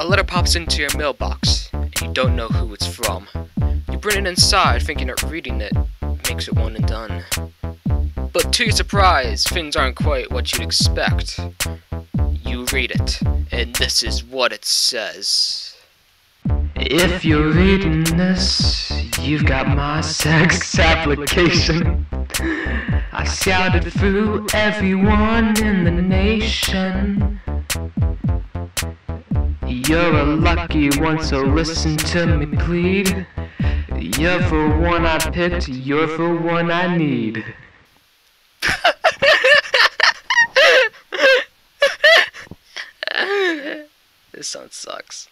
A letter pops into your mailbox, and you don't know who it's from. You bring it inside, thinking that reading it makes it one and done. But to your surprise, things aren't quite what you'd expect. You read it, and this is what it says. If you're reading this, you've got my sex application. I scouted through everyone in the nation. You're a lucky one, so listen to me plead. You're the one I picked, you're the one I need. This song sucks.